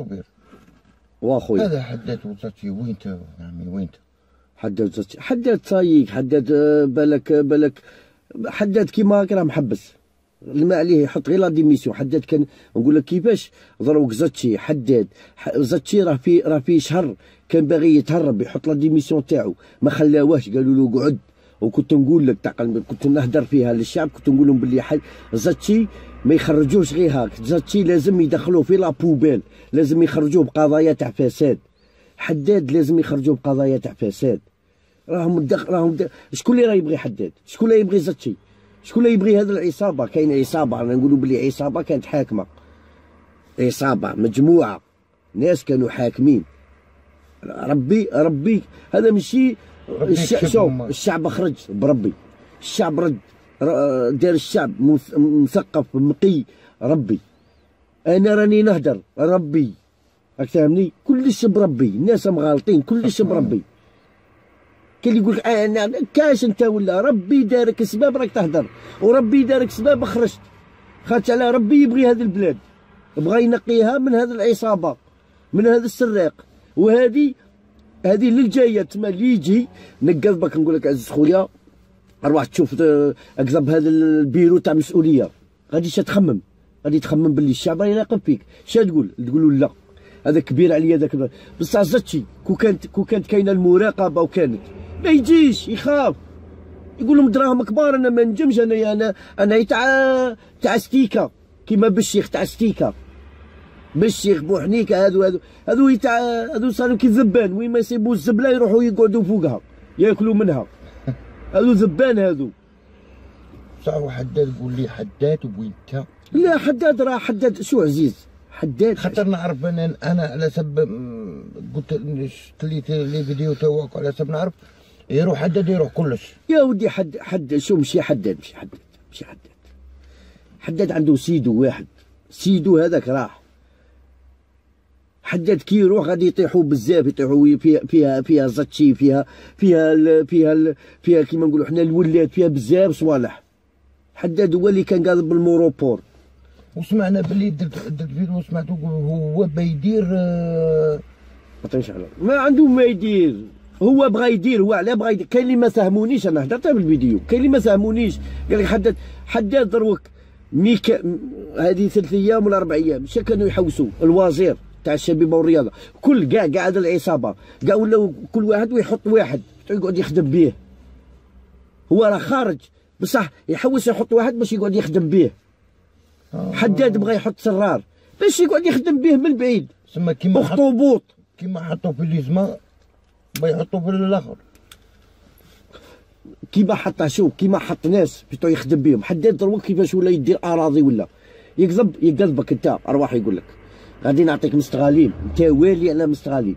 شوبير واخويا هذا حداد وزاتي وين عمي؟ وين انت حداد زت- حداد صايق حداد آه، بالك بالك. حداد كيما هكا راه محبس. الماء عليه يحط غير la démission. حداد كان نقول لك كيفاش؟ ضروك زاتشي حداد. ح- زاتشي راه في راه في شهر كان باغي يتهرب يحط la démission تاعو. ما خلاوهش قالوا له قعد وكنت نقول لك تعقل كنت نهدر فيها للشعب كنت نقول لهم باللي زاتشي ما يخرجوش غير هاك. زاتشي لازم يدخلوه في لا بوبيل لازم يخرجوه بقضايا تاع فساد. حداد لازم يخرجوه بقضايا تاع فساد. راهم مدخ راهم مدخ... شكون اللي راه يبغي حداد؟ شكون اللي يبغي زاتشي؟ شكون اللي يبغي هذه العصابة؟ كاين عصابة أنا نقولوا بلي عصابة كانت حاكمة. عصابة مجموعة. ناس كانوا حاكمين. ربي ربي هذا ماشي. شوف الشعب خرج بربي. الشعب رد دار الشعب مث- مثقف مقي ربي. أنا راني نهدر ربي. راك فاهمني كلش بربي. الناس مغالطين كلش بربي. كاين اللي يقول لك أنا كاش أنت ولا؟ ربي دارك اسباب راك تهدر. وربي دارك اسباب خرجت خاطر على ربي يبغي هذه البلاد. بغى ينقيها من هذه العصابة من هذا السراق. وهذه هذه للجايه تما اللي يجي نقذبك نقول لك عزيز خويا أروح تشوف آه، اكذب هذا البيرو تاع مسؤولية. غادي تخمم. غادي تخمم باللي الشعب راه يراقب فيك. شا تقول تقول له لا. هذا كبير عليا ذاك بصح زدتي كو كانت كو كانت كاينة المراقبة وكانت. ما يجيش يخاف. يقول لهم دراهم كبار أنا ما نجمش أنا أنا أنا تاع تاع ستيكا كيما بالشيخ تاع ستيكا بالشيخ بوحنيكة هذو هذو هذو تاع هذو صاروا كي الذبان وين ما يصيبوا الزبلة يروحوا يقعدوا فوقها ياكلوا منها. هذو ذبان هذو صح حداد قول لي حداد وين انت لا حداد راه حداد شو عزيز؟ حداد. خاطر نعرف أنا أنا على سبب م، قلت شفت لي لي فيديو تواك على سبب نعرف يروح حداد يروح كلش. يا ودي حد حد شو مشي حداد مشي حداد مشي حداد. حداد عنده سيدو واحد. سيدو هذاك راح حداد كي يروح غادي يطيحوا بزاف يطيحوا فيها فيها فيها زاتشي فيها فيها ال فيها ال فيها كيما نقولوا حنا الولاد فيها بزاف صوالح. حداد هو اللي كان قاعد بالموروبور. وسمعنا باللي درت درت فيديو سمعته هو بيدير آه، ما تنش على ما عنده ما يدير. هو بغى يدير هو علاه بغى يدير. كاين اللي ما فهمونيش أنا هدرتها بالفيديو كاين اللي ما فهمونيش قال لك حداد حداد دروك ميكا م- هذه ثلاث أيام ولا أربع أيام شا كانوا يحوسوا؟ الوزير. تاع الشبيبة والرياضة. كل كاع كاع هذه العصابة. كاع ولاو كل واحد ويحط واحد. يقعد يخدم به هو راه خارج. بصح يحوس يحط واحد باش يقعد يخدم به حداد بغى يحط سرار. باش يقعد يخدم به من بعيد. سما كيما اخطبوط كيما حطوا في الليزما بيحطوا في الآخر. كيما حط شوف كيما حط ناس بيتو يخدم بهم حداد دروك كيفاش ولا يدير أراضي ولا. يكذب يكذبك أنت أرواح يقول لك. غادي نعطيك مستغالين انت والي على مستغالين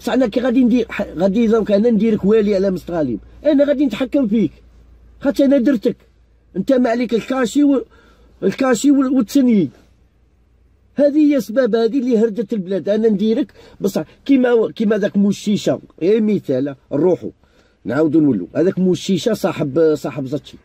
بصح أنا كي غادي ندير غادي دروك أنا نديرك والي على مستغالين أنا غادي نتحكم فيك. خاطر أنا درتك. أنت ما عليك الكاشي و... الكاشي وال- والتسنيي هذه هي اسباب هذه اللي هرجت البلاد. أنا نديرك. بصح كيما كيما ذاك مو الشيشه اي مثال. نروحوا نعاودوا نولوا هذاك مو الشيشه صاحب صاحب زاتشي.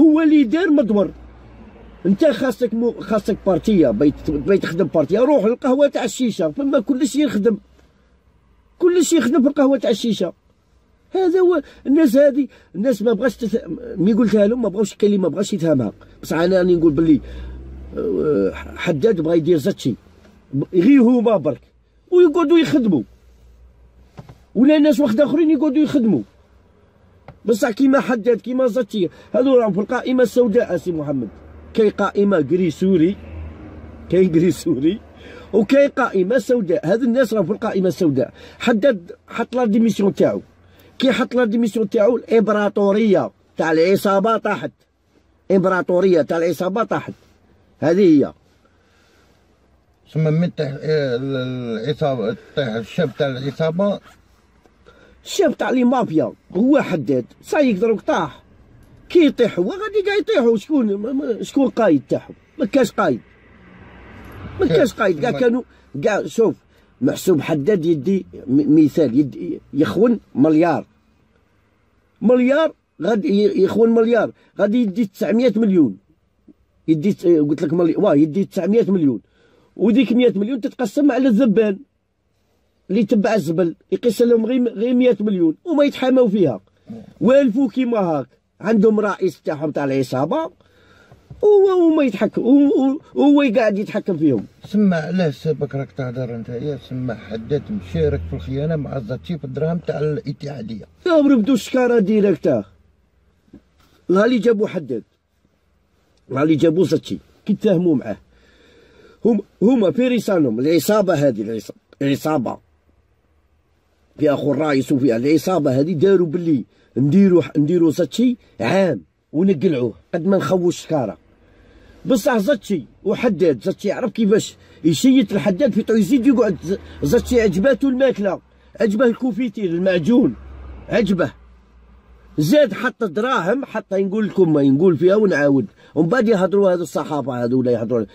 هو اللي دار مدور انت خاصك مو خاصك بارتية بيت تخدم بارتية. روح القهوة تاع الشيشة. فما كلش يخدم. كلش يخدم في القهوة تاع الشيشة. هذا هو الناس هذه الناس ما بغاش تث... مي قلتها لهم ما بغاوش اللي ما بغاش يفهمها بصح أنا راني نقول باللي آه، حداد بغا يدير زاتشي غير هما برك ويقعدوا يخدموا. ولا ناس واحد آخرين يقعدوا يخدموا. بصح كيما حداد كيما زاتشي هذو راهم في القائمة السوداء أسي محمد. كاين قائمة gris souris. كاين gris souris. وكاين قائمة سوداء. هذو الناس راهم في القائمة السوداء. حداد حط la démission تاعو. كي حط la démission تاعو الإمبراطورية تاع العصابة طاحت. إمبراطورية تاع العصابة طاحت. هذه هي. سما من تحت آه، العصابه تاع الشاب تاع العصابة. الشاب تاع لي مافيا هو حداد. صايق دروك طاح. كي يطيح هو غادي كاع يطيحوا؟ شكون شكون قايد تاعهم؟ ما كاش قايد. ما كاش قايد. كاع كانوا كاع شوف محسوب حداد يدي مثال. يدي يخون مليار. مليار غادي يخون مليار. غادي يدي 900 مليون. يدي قلت لك ملي... واه يدي 900 مليون. وديك 100 مليون تتقسم على الذبان اللي تبع الزبل. يقيس لهم غير غير 100 مليون. وما يتحاموا فيها. والفوا كيما هاك. عندهم رئيس تاعهم تاع العصابة هو وما يتحكم هو- قاعد يتحكم فيهم. سما علاه سبك راك أنت يا سما حداد مشارك في الخيانة مع الزاتشي في الدراهم تاع الاتحادية. يا بدو الشكاره ديريكتا نهار اللي جابوا حداد نهار اللي جابوا زتشي كي تفاهموا معاه. هم هما في رسالهم العصابة هذه العصابة. فيها أخو الرئيس وفيها العصابة هذه داروا باللي نديروا نديروا زتشي عام ونقلعوه قد ما نخووا الشكاره بصح زتشي وحداد زتشي يعرف كيفاش يشيت الحداد في طو يزيد يقعد. ز- زتشي عجباته الماكلة عجبه الكوفيتير المعجون عجبه. زاد حط دراهم حتى نقول لكم ما نقول فيها ونعاود. ومن بعد يهضروا هذو الصحافة هذو ولا يهضروا.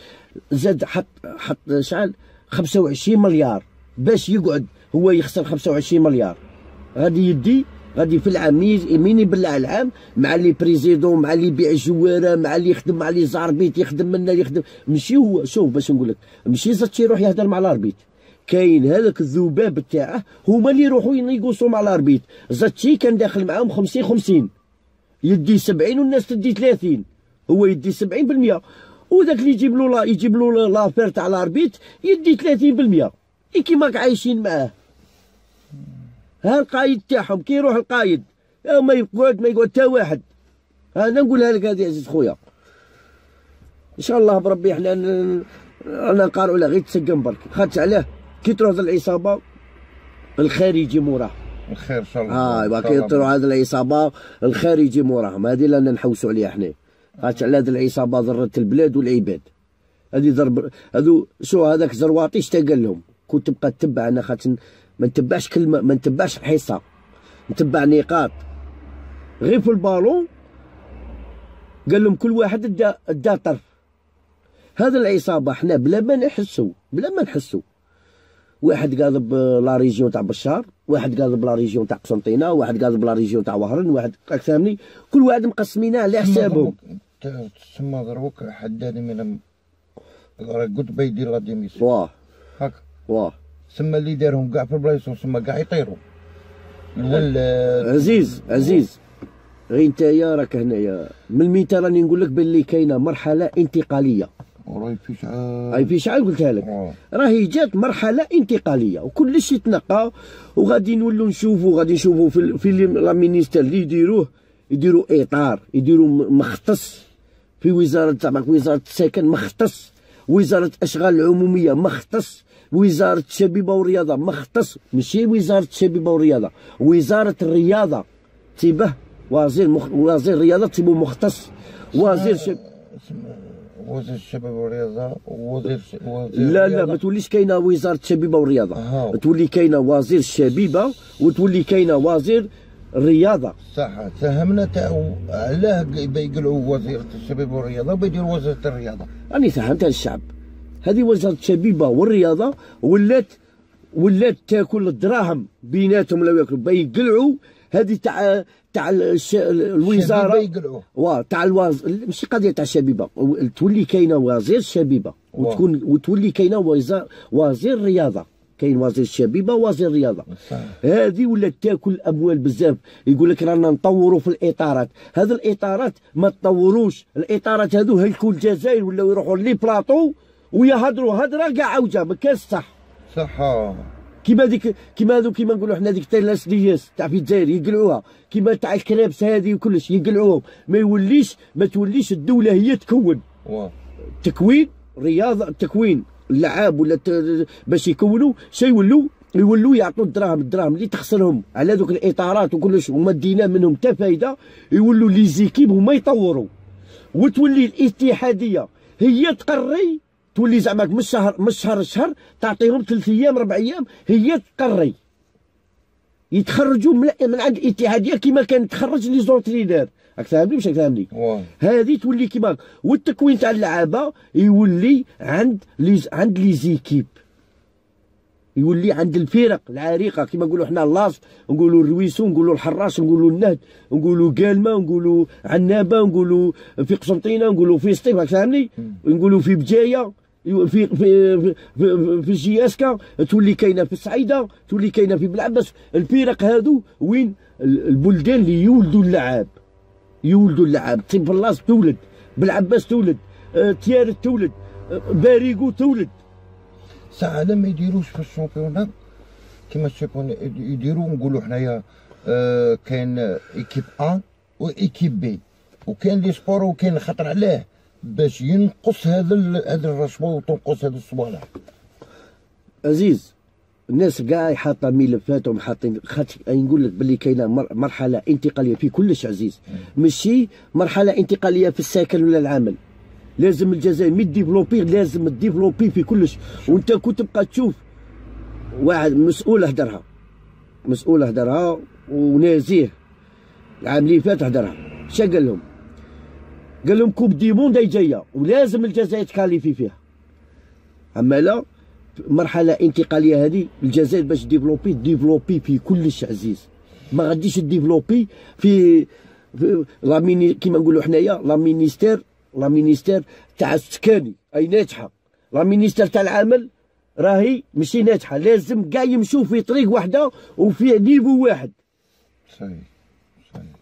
زاد حط حط شحال 25 مليار. باش يقعد هو يخسر 25 مليار. غادي يدي غادي في العام مين يبلع العام مع اللي بريزيدون مع اللي يبيع الجواره مع اللي يخدم مع اللي زاربيت يخدم منا يخدم. ماشي هو شوف باش نقول لك. ماشي زاد يروح يهدر مع les arbitres. كاين هذاك الذباب تاعه هما اللي يروحوا ينيقوسوا مع les arbitres. زاتشي كان داخل معاهم 50 50 يدي 70 والناس تدي 30 هو يدي 70% وذاك اللي يجيب له يجيب له l'affaire تاع les arbitres يدي 30% إي كيما عايشين معاه. ها القايد تاعهم كي يروح القايد يا ما يقعد ما يقعد تا واحد. أنا نقولها لك هذه عزيز خويا. إن شاء الله بربي إحنا ن- أنا نقارعوا له غير تسقم برك. خاطش علاه كي تروح العصابة الخارجي موراه الخير إن شاء الله. آه كي. تروح هذه العصابة الخارجي موراهم. هذه اللي نحوسوا عليها إحنا. خاطش على هذه العصابة ضرت البلاد والعباد. هذه ضرب هذو شو هذاك زرواطي اش قال لهم؟ كنت تبقى تتبع أنا خاطر ما نتبعش كلمه ما نتبعش حصة. نتبع نقاط. غير في البالون قال لهم كل واحد دا دا طرف. هذا العصابة إحنا بلا ما نحسوا بلا ما نحسوا. واحد قاضب la région تاع بشار واحد قاضب la région تاع قسنطينة واحد قاضب la région تاع وهران واحد راك فاهمني كل واحد مقسمينها على حسابهم تسمى دروك حداد من راه قلت بيدي la démis-. واه. هاك واه. سما اللي دارهم كاع في البلايص وسما كاع يطيروا ولا عزيز عزيز. غير انت يا راك هنايا من الميتا راني نقول لك باللي كاينة مرحلة انتقالية. وراي في شعار هاي في شحال قلتها لك. آه. راهي جات مرحلة انتقالية وكلش يتنقى وغادي نولوا نشوفوا غادي نشوفوا في في les ministres اللي يديروه يديروا إطار يديروا مختص. في وزارة تبعك وزارة السكن مختص وزارة الاشغال العموميه مختص. وزارة الشبيبه والرياضه مختص ماشي وزارة الشبيبه والرياضه وزارة الرياضه تيبه وزير مخ... وزير الرياضه تيبو مختص. وزير شب... وزير الشباب والرياضه ووزير ش- وزير لا لا. ما توليش كاينة وزارة الشبيبه والرياضه. تولي كاينة وزير الشبيبه وتولي كاينة وزير الرياضه صح فهمنا تاع علاه بيقولوا وزيرة الشباب والرياضه وبيديروا وزيرة الرياضة. راني فهمتها الشعب. هذه وزارة الشبيبة والرياضة ولات ولات تاكل الدراهم بيناتهم لو ياكلوا بيقلعوا هذه تاع تاع. الوزارة الشبيبة يقلعوه. وا تاع الواز ماشي قضية تاع الشبيبة تولي كاينة وزير الشبيبة. وتكون وتولي كاينة وزير وزير الرياضة كاين وزير الشبيبة وزير الرياضة. هذه ولات تاكل الاموال بزاف يقول لك رانا نطوروا في الإطارات هذه الإطارات ما تطوروش الإطارات هذو هلكوا الجزائر ولاو يروحوا لي بلاطو ويهضروا هضره كاع عوجه ما كاش صح. صح. كيما ديك كيما هذو كيما نقولوا حنا ديك تاع الاسدياس تاع في الجزائر يقلعوها. كيما تاع الكرابس هذه وكلش يقلعوهم. ما يوليش ما توليش الدولة هي تكون. واه. تكوين رياضة تكوين. اللعاب ولا باش يكونوا شي يولوا يولوا يعطوا الدراهم الدراهم اللي تخسرهم. على ذوك الإطارات وكلش وما دينا منهم حتى فايدة يولوا لي زيكيب هما يطوروا. وتولي الاتحادية هي تقري تولي زعما من الشهر من الشهر الشهر تعطيهم ثلاث أيام ربع أيام هي تقري. يتخرجوا من من عند الاتحادية كما كان تخرج les entraîneurs راك فاهمني مش راك فاهمني؟ هذه تولي كيما والتكوين تاع اللعابة يولي عند لي عند les équipes. يولي عند الفرق العريقة كيما نقولوا حنا لاص نقولوا الرويسو نقولوا الحراش نقولوا النهد نقولوا قالمة نقولوا عنابة نقولوا في قسنطينة نقولوا في سطيف راك فاهمني؟ نقولوا في بجاية. في في في, في, في جي اسكا تولي كاينة في السعيده تولي كاينة في بلعباس الفرق هادو وين؟ البلدان اللي يولدوا اللعاب. يولدوا اللعاب. طيب اللاص تولد بلعباس تولد آه، تيار تولد آه، باريغو تولد. ساعة لما يديروش في الشامبيونا كيما ال championnat يديروا نقولوا حنايا آه كاين équipe A و équipe B. وكاين les espoirs وكاين خطر عليه. باش ينقص هذا هذا الرشوة وتنقص هذا الصوالح عزيز الناس كاع حاطة ملفاتهم حاطين خاطر نقول لك باللي كاينة مرحلة انتقالية في كلش عزيز. ماشي مرحلة انتقالية في السكن ولا العمل. لازم الجزائر mais développer لازم développer في كلش وانت كنت تبقى تشوف واحد مسؤول هدرها. مسؤول هدرها ونازيه. العام اللي فات هدرها. شا قال لهم coupe du monde جاية ولازم الجزائر ت qualifier فيها. أما لا مرحلة انتقالية هذه الجزائر باش développer développer في كلش عزيز. ما غاديش ديفلوبي في, في la mini كيما نقولوا حنايا la ministère la ministère تاع السكنى راي ناجحة. la ministère تاع العمل راهي ماشي ناجحة لازم كاع يمشوا في طريق واحدة وفي niveau واحد. صحيح.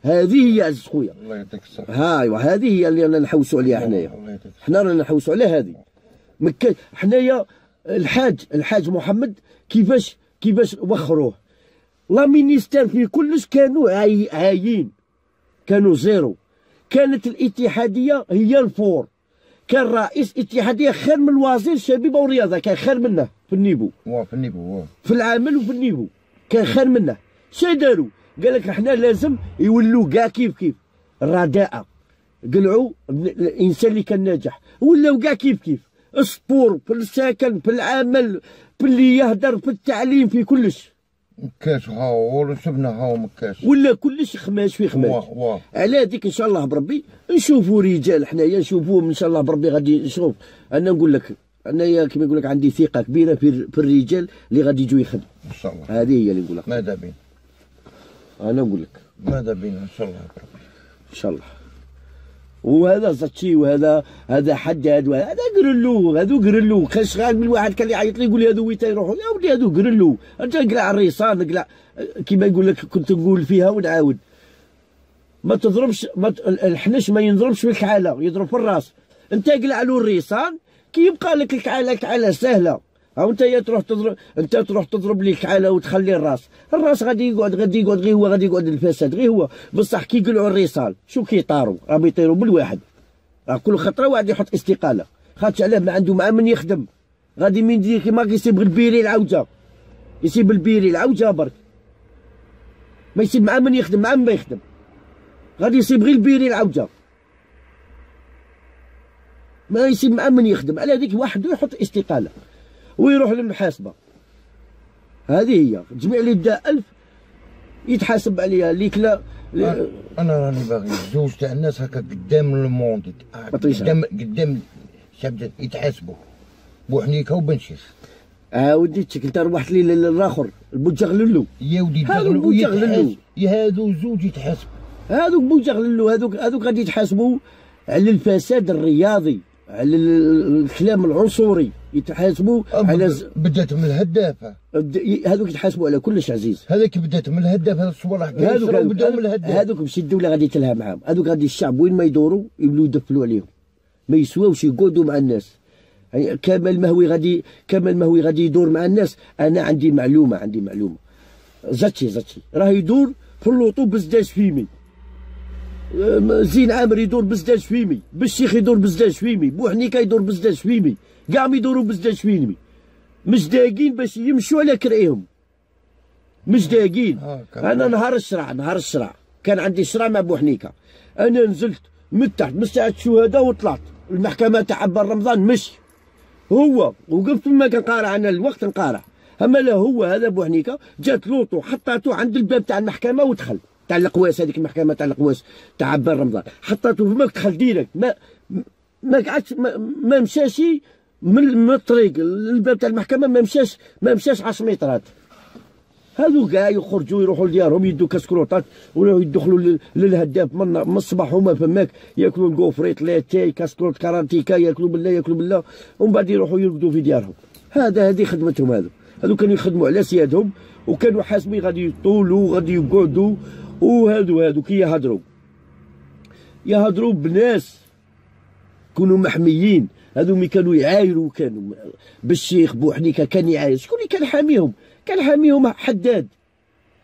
هذه هي عزيز خويا. الله يعطيك الصحة. ها ايوا هذه هي اللي رانا نحوسوا عليها حنايا. حنا رانا نحوسوا على هذه. مكا حنايا الحاج الحاج محمد كيفاش كيفاش وخروه. la ministère في كلش كانوا عاي عايين. كانوا zéro. كانت الاتحادية هي ال fort. كان رئيس اتحادية خير من وزير الشبيبه والرياضه كان خير منه في ال niveau. واه في ال niveau واه في العمل وفي ال niveau. كان خير منه. شا داروا؟ قال لك إحنا لازم يولوا كاع كيف كيف؟ الرداءة قلعوا الإنسان اللي كان ناجح. ولاو كاع كيف كيف؟ ال sport في السكن في العمل في اللي يهدر في التعليم في كلش. مكاش هاو شفنا هاو مكاش. ولا كلش خماش في خماش. واه واه على هذيك إن شاء الله بربي نشوفوا رجال حنايا نشوفوهم إن شاء الله بربي غادي نشوف. أنا نقول لك انايا كما يقول لك عندي ثقة كبيرة في الرجال اللي غادي يجوا يخدموا. إن شاء الله. هذه هي اللي نقول لك. ماذا بين أنا نقول لك. ماذا بين إن شاء الله إن شاء الله. وهذا زاتشي وهذا هذا حداد وهذا قرلو هذو قرلو. كان شغال من واحد كان يعيط لي يقول لي هذو وين يروحوا. يا ودي هذو قرلو. أنت قلع الريصان قلع كيما يقول لك كنت نقول فيها ونعاود. ما تضربش ما ت... الحنش ما ينضربش في الكعاله يضرب في الراس. أنت قلع له الريصان كي يبقى لك الكعالة الكعالة سهلة. أو انت تروح تضرب انت تروح تضرب لي الكعاله وتخلي الراس. الراس غادي يقعد غادي يقعد غير هو غادي يقعد الفساد غير هو. بصح كي يقلعوا الريصال. شو كيطاروا؟ راهم يطيروا بالواحد. كل خطرة واحد يحط استقالة. خاطش علاه ما عنده مع من يخدم. غادي من يدير كيما كيسيب البيري العوجة. يسيب البيري العوجة برك. ما يسيب مع من يخدم مع من ما يخدم. غادي يصيب غير البيري العوجة. ما يسيب مع من يخدم. على هذيك واحد يحط استقالة. ويروح للمحاسبة. هذه هي. جميع اللي دا ألف يتحاسب عليها. اللي كلا أنا راني باغي زوج تاع الناس هكا قدام الموند. قدام قدام الشعب يتحاسبوا. بوحنيكه وبن شيخ. آه ودي تشك انت ربحت لي للآخر. البوجغللو يا ودي يا هذو زوج يتحاسبوا هذوك بوجغللو هذوك هذوك غادي يتحاسبوا على الفساد الرياضي على ال- الكلام العنصري. يتحاسبوا على ز- بدات من الهدافه هذوك يتحاسبوا على كلش عزيز. هذاك بدات من الهداف هذا الصوالح هذوك بداو من الهداف. هذوك ماشي الدولة غادي تلها معاهم. هذوك غادي الشعب وين ما يدوروا يبلوا يدفلوا عليهم. ما يسواوش يقعدوا مع الناس. يعني كمال مهوي غادي كمال مهوي غادي يدور مع الناس أنا عندي معلومة عندي معلومة. زاتشي زاتشي. راه يدور في اللوطو بزداج فيمي. زين عامر يدور بزداج فيمي. بالشيخ يدور بزداج فيمي. بوحنيكه يدور بزداج فيمي. كاع ما يدوروا بزداج فيمي مش داقين باش يمشوا على كرعيهم مش داقين آه، أنا نهار الشرع نهار الشرع كان عندي شرع مع بوحنيكه أنا نزلت من تحت من ساعه الشهداء وطلعت. المحكمة تاع عبر رمضان مشي. هو وقفت ما كان قارع أنا الوقت نقارع أما لا هو هذا بوحنيكه جات لوطو حطاتو عند الباب تاع المحكمة ودخل. تاع القواس هذيك المحكمة تاع القواس تاع رمضان. حطاتو فما دخل ديريكت. ما ما قعدش ما, ما مشاش من الطريق الباب تاع المحكمة ما مشاش ما مشاش 10 مترات. هذو كاع يخرجوا يروحوا لديارهم يدوا كاسكروطات ولا يدخلوا لل- للهداف من الصباح هما فماك ياكلوا ال gaufrette لاتاي كاسكروط كارانتيكا ياكلوا بالله ياكلوا بالله ومن بعد يروحوا يرقدوا في ديارهم. هذا هذه خدمتهم هذو هذو كانوا يخدموا على سيادهم وكانوا حاسبين غادي يطولوا غادي يقعدوا وهذو هذو كي يهضروا. يهضروا بناس كانوا محميين. هذو mais كانوا يعايروا كانوا بالشيخ بوحديكا كان يعاير. شكون اللي كان حاميهم؟ كان حاميهم حداد.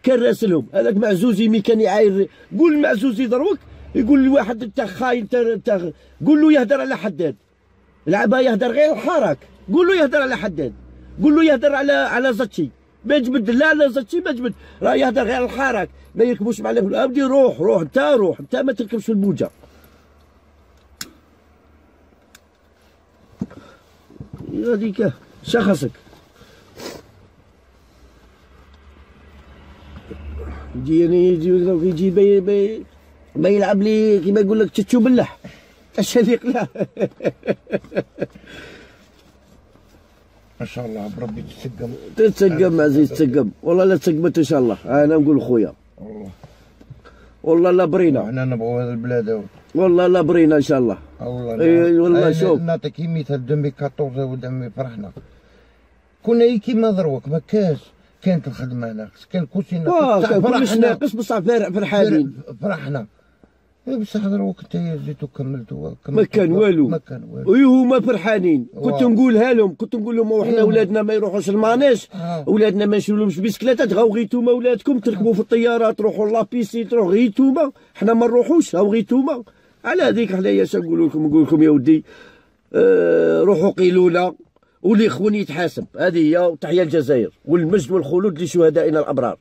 كان راسلهم. هذاك معزوزي مي كان يعاير. قول معزوزي دروك يقول لواحد انت خاين انت انت قول له يهدر على حداد. العبا يهدر غير الحراك قول له يهدر على حداد. قول له يهدر على على زتشي. ما يجبد. لا على زتشي ما يجبد. راه يهدر غير الحراك. ما يركبوش مع الفلوس ابدي روح روح انت روح. انت ما تركبش في الموجة. هذيك شخصك. يجي يعني يجي يجي بي بي ما يلعب لي كيما يقول لك تشو اش هذيك لا ما شاء الله بربي تسقم تتسقم عزيز تسقم والله لا تسقمت إن شاء الله. أنا نقول خويا. والله. والله لا برينا. إحنا نبغوا هذا البلاد. والله لا برينا إن شاء الله. والله إيه، والله شوف. نعطيك مثال 2014 ودمي فرحنا. كنا كيما دروك ما كاش. كانت الخدمة ناقص كان كلشي ناقص كلش. ناقص بصح فرح- فرحانين فرحنا. بصح دروك انت زيت وكملت وكملت ما كان والو. ما كان والو. oui هما فرحانين. كنت. نقولها لهم كنت نقول لهم وحنا إيه. ولادنا ما يروحوش المانيش آه. ولادنا ما نشريولهمش بسكليتات هاو غيتوما ولادكم تركبوا في الطيارة تروحوا لابيسي تروحوا غيتوما حنا ما نروحوش هاو غيتوما على هذيك حنايا اش نقول لكم؟ نقول لكم يا ودي آه روحوا قيلوله والاخوان يتحاسب. هذه هي وتحيا الجزائر والمجد والخلود لشهدائنا الأبرار.